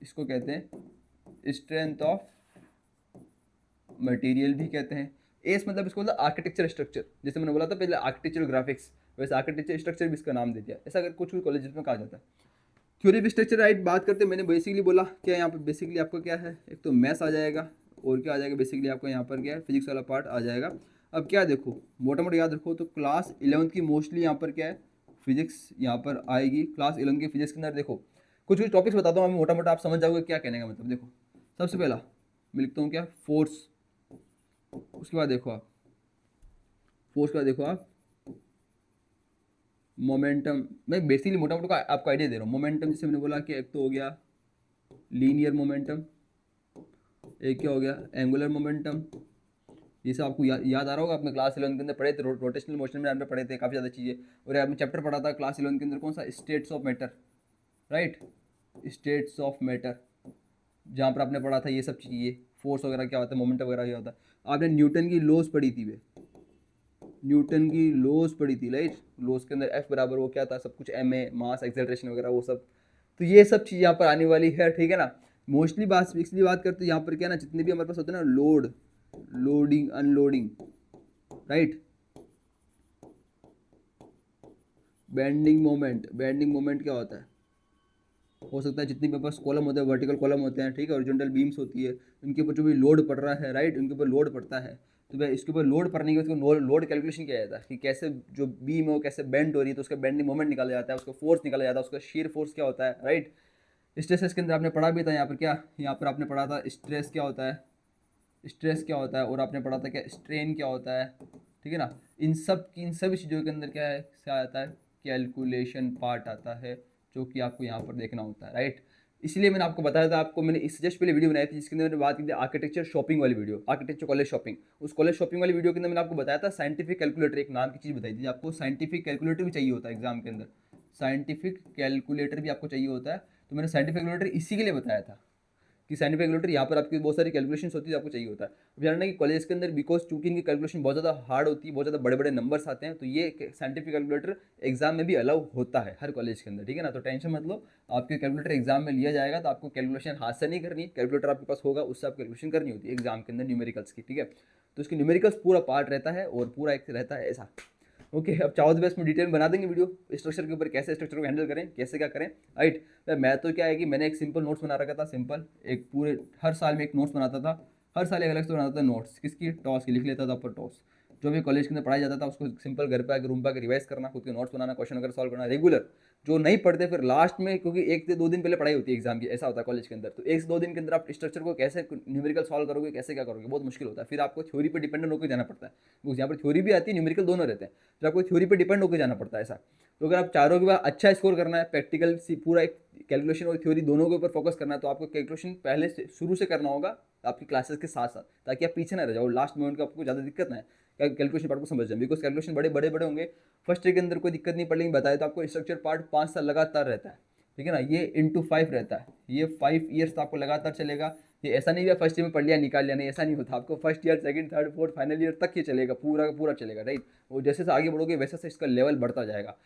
इसको कहते हैं स्ट्रेंथ ऑफ़ मटेरियल भी कहते हैं। एस मतलब इसको मतलब आर्किटेक्चर स्ट्रक्चर जैसे मैंने बोला था, पहले आर्किटेक्चर ग्राफिक्स वैसे आर्किटेक्चर स्ट्रक्चर भी इसका नाम दे दिया। ऐसा अगर कुछ कुछ कॉलेज में कहा जाता है। थ्योरी ऑफ़ स्ट्रक्चर राइट बात करते मैंने बेसिकली बोला, क्या यहाँ पर बेसिकली आपका क्या है? एक तो मैथ्स आ जाएगा, और क्या आ जाएगा? बेसिकली आपका यहाँ पर क्या है? फिजिक्स वाला पार्ट आ जाएगा। अब क्या देखो मोटा मोटा याद रखो तो क्लास इलेवंथ की मोस्टली यहाँ पर क्या है? फिजिक्स यहाँ पर आएगी। क्लास इलेवन की फिजिक्स के अंदर देखो कुछ कुछ टॉपिक्स बताता हूँ मोटा मोटा आप समझ जाओगे क्या कहने का मतलब। देखो सबसे पहला मैं लिखता हूँ क्या? फोर्स उसके बाद देखो आप। फोर्स के बाद देखो आप। मोमेंटम मैं बेसिकली मोटा मोटा आपको आइडिया दे रहा हूँ। मोमेंटम जैसे मैंने बोला कि एक तो हो गया लीनियर मोमेंटम एक क्या हो गया? एंगुलर मोमेंटम ये सब आपको या, याद आ रहा होगा अपने क्लास इलेवन के अंदर पढ़े थे रो, रोटेशनल मोशन में आपने पढ़े थे काफ़ी ज़्यादा चीज़ें। और आपने चैप्टर पढ़ा था क्लास इलेवन के अंदर कौन सा? States of matter right? States of matter जहाँ पर आपने पढ़ा था ये सब चीज़ें फोर्स वगैरह क्या होता है मोमेंट वगैरह क्या होता है। आपने न्यूटन की लोज पढ़ी थी वे। न्यूटन की लोज पढ़ी थी राइट लोज के अंदर एफ़ बराबर वो क्या था? सब कुछ एम ए मास एक्सेलरेशन वगैरह, वो सब। तो ये सब चीज़ यहाँ पर आने वाली है, ठीक है ना? मोस्टली बात इसलिए बात करते हैं यहाँ पर क्या ना, जितने भी हमारे पास होते हैं ना load loading unloading right bending moment bending moment क्या होता है? हो सकता है जितनी मेरे पास कॉलम होते हैं वर्टिकल कॉलम होते हैं, ठीक है ओरिजेंटल बीम्स होती है उनके ऊपर जो भी लोड पड़ रहा है राइट उनके ऊपर लोड पड़ता है। तो भाई इसके ऊपर लोड पड़ने के बाद उसको लोड कैलकुलेशन किया जाता है कि कैसे जो बीम है वो कैसे बेंड हो रही है तो उसका बेंडिंग मोमेंट निकाला जाता है, उसका फोर्स निकाला जाता है, उसका शेयर फोर्स क्या होता है राइट स्ट्रेसेस के अंदर आपने पढ़ा भी था यहाँ पर क्या? यहाँ पर आपने पढ़ा था स्ट्रेस क्या होता है? स्ट्रेस क्या होता है? और आपने पढ़ा था क्या? स्ट्रेन क्या होता है? ठीक है ना? इन सब की इन सभी चीज़ों के अंदर क्या है? क्या आता है? कैलकुलेशन पार्ट आता है। जो कि आपको यहाँ पर देखना होता है राइट इसलिए मैंने आपको बताया था, आपको मैंने इस जस्ट पहले वीडियो बनाई थी, जिसके अंदर मैंने बात की थी आर्किटेक्चर शॉपिंग वाली वीडियो आर्किटेक्चर कॉलेज शॉपिंग उस कॉलेज शॉपिंग वाली वीडियो के अंदर मैंने आपको बताया था साइंटिफिक कैलकुलेटर एक नाम की चीज़ बताई थी, आपको साइंटिफिक कैलकुलेटर भी चाहिए होता है एग्ज़ाम के अंदर. साइंटिफिक कैलकुलेटर भी आपको चाहिए होता है. तो मैंने साइंटिफिक कैलकुलेटर इसी के लिए बताया था. कि साइंटिफिक कैलकुलेटर यहाँ पर आपकी बहुत सारी कैलकुलेशन होती है आपको चाहिए होता है। अब जानना कि कॉलेज के अंदर बिकॉज़ चूँकि इनकी कैलकुलेशन बहुत ज़्यादा हार्ड होती है, बहुत ज़्यादा बड़े बड़े नंबर्स आते हैं तो ये साइंटिफिक कैलकुलेटर एग्ज़ाम में भी अलाउ होता है हर कॉलेज के अंदर, ठीक है ना? तो टेंशन मत लो, आपके कैलकुलेटर एग्ज़ाम में लिया जाएगा तो आपको कैलकुलेशन हाथ से नहीं करनी कैलकुलेटर आपके पास होगा, उससे आप कैलकुलेशन करनी होती है एग्ज़ाम के अंदर न्यूमेरिकल्स की, ठीक है? तो उसकी न्यूमेरिकल्स पूरा पार्ट रहता है और पूरा एक रहता है ऐसा। ओके, अब चाहो तो बस में डिटेल बना देंगे वीडियो स्ट्रक्चर के ऊपर कैसे स्ट्रक्चर को हैंडल करें, कैसे क्या करें। राइट मैं तो क्या है कि मैंने एक सिंपल नोट्स बना रखा था सिंपल एक पूरे, हर साल में एक नोट्स बनाता था, हर साल एक अलग से बनाता था नोट्स किसकी? टॉस की, लिख लेता था ऊपर टॉस जो भी कॉलेज के अंदर पढ़ाया जाता था, उसको सिंपल घर पर रूम पर रिवाइज करना, खुद के नोट्स बनाना क्वेश्चन अगर सॉल्व करना रेगुलर जो नहीं पढ़ते फिर लास्ट में, क्योंकि एक से दो दिन पहले पढ़ाई होती है एग्ज़ाम की, ऐसा होता है कॉलेज के अंदर। तो एक से दो दिन के अंदर आप स्ट्रक्चर को कैसे न्यूमेरिकल सॉल्व करोगे, कैसे क्या करोगे, बहुत मुश्किल होता है। फिर आपको थ्योरी पर डिपेंडेंट होकर जाना पड़ता है। क्योंकि यहाँ पर थ्योरी भी आती है न्यूमेरिकल दोनों रहते हैं। फिर आपको थ्योरी पर डिपेंड होकर जाना पड़ता है ऐसा। तो अगर आप चारों के बाद अच्छा स्कोर करना है प्रैक्टिकल सी पूरा एक कैलकुलेशन और थ्योरी दोनों के ऊपर फोकस करना है तो आपको कैलकुलेशन पहले से, शुरू से करना होगा आपकी क्लासेस के साथ साथ ताकि आप पीछे ना रह जाओ। लास्ट मोमेंट का आपको ज़्यादा दिक्कत ना है कैलकुलेशन पार्ट को समझ जाए। बिकॉज़ कैलकुलेशन बड़े बड़े बड़े होंगे। फ़र्स्ट ईयर के अंदर कोई दिक्कत नहीं पड़ पड़ेगी, बताए तो आपको स्ट्रक्चर पार्ट पाँच साल लगातार रहता है। ठीक है ना? ये इंटू फाइव रहता है। ये फाइव ईयर्स तो आपको लगातार चलेगा। ये ऐसा नहीं हुआ फ़र्स्ट ईयर में पढ़ लिया, निकाल लिया, नहीं, ऐसा नहीं होता। आपको first year second third fourth final year तक ही चलेगा, पूरा पूरा चलेगा राइट और जैसे से आगे बढ़ोगे, वैसे से इसका लेवल बढ़ता जाएगा।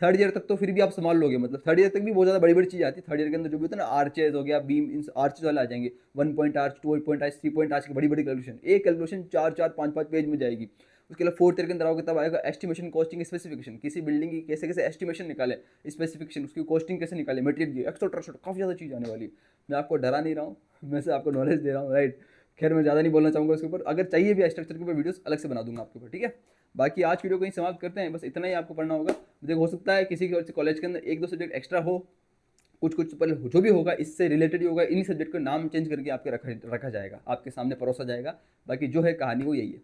थर्ड ईयर तक तो फिर भी आप संभाल लोगे मतलब थर्ड ईयर तक भी बहुत ज़्यादा बड़ी बड़ी चीज़ आती है। थर्ड ईयर के अंदर जो भी होता है ना आर्चेज हो गया बीम इन आर्चेज वाले आ जाएँगे। One point arch two point arch three point arch की बड़ी बड़ी कैलकुलेशन एक कैलकुलेशन चार चार, पाँच पाँच पेज में जाएगी। उसके अलावा फोर्थ ईयर के अंदर आओगे, तब आएगा एस्टिमेशन कॉस्टिंग स्पेसिफिकेशन किसी बिल्डिंग की कैसे कैसे एस्टिमेशन निकाले स्पेसिफिकेशन उसकी कॉस्टिंग कैसे निकाले मटेरियल एक्स्ट्रा ट्रस्ट काफ़ी ज़्यादा चीज़ आने वाली मैं आपको डरा नहीं रहा हूँ, मैं से आपको नॉलेज दे रहा हूँ राइट खैर, मैं ज़्यादा नहीं बोलना चाहूँगा उसके ऊपर। अगर चाहिए भी स्ट्रक्चर के ऊपर वीडियोस अलग से बना दूँगा आपके ऊपर, ठीक है? बाकी आज वीडियो को ही समाप्त करते हैं। बस इतना ही आपको पढ़ना होगा। मुझे हो सकता है किसी के कॉलेज के अंदर एक दो सब्जेक्ट एक्स्ट्रा हो कुछ कुछ पर जो भी होगा, इससे रिलेटेड ही होगा। इन्हीं सब्जेक्ट का नाम चेंज करके आपके रखा रखा जाएगा। आपके सामने परोसा जाएगा। बाकी जो है कहानी वो यही है।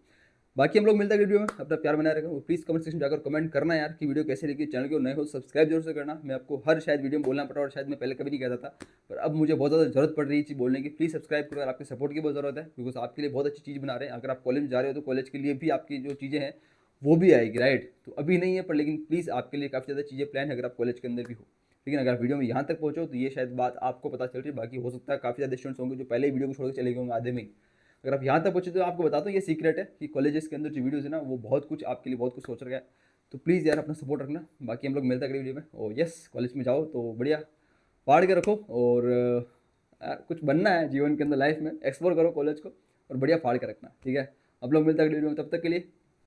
बाकी हम लोग मिलते हैं वीडियो में। अपना प्यार बनाए रखें। प्लीज़ कमेंट सेक्शन जाकर कमेंट करना यार कि वीडियो कैसे लगी। चैनल को नए हो सब्सक्राइब ज़रूर से करना। मैं आपको हर शायद वीडियो में बोलना पड़ा और शायद मैं पहले कभी नहीं कहता था। पर अब मुझे बहुत ज़्यादा ज़रूरत पड़ रही चीज़ बोलने की। प्लीज़ सब्सक्राइब करो। आपके सपोर्ट की बहुत ज़रूरत है। बिकॉज़ आपके लिए बहुत अच्छी चीज़ बना रहे हैं। अगर आप कॉलेज जा रहे हो तो कॉलेज के लिए भी आपकी जो चीज़ें हैं वो भी आएगी राइट तो अभी नहीं है, पर लेकिन प्लीज़ आपके लिए काफ़ी ज़्यादा चीज़ें प्लान है अगर आप कॉलेज के अंदर भी हो। लेकिन अगर वीडियो में यहाँ तक पहुँचो तो ये शायद बात आपको पता चल रही है। बाकी हो सकता है काफ़ी ज़्यादा स्टूडेंट्स होंगे जो पहले वीडियो को छोड़ के चले गए होंगे आधे में अगर आप यहाँ तक पहुँचे तो आपको बताता हूँ, ये सीक्रेट है कि कॉलेजेस के अंदर जो वीडियोज़ है ना, वो बहुत कुछ आपके लिए बहुत कुछ सोच रहा है। तो प्लीज़ यार अपना सपोर्ट रखना। बाकी हम लोग मिलते अगले वीडियो में। और यस कॉलेज में जाओ तो बढ़िया पढ़ के रखो और कुछ बनना है जीवन के अंदर लाइफ में। एक्सप्लोर करो कॉलेज को और बढ़िया फाड़ के रखना, ठीक है? अब लोग मिलते अगले वीडियो में, तब तक के लिए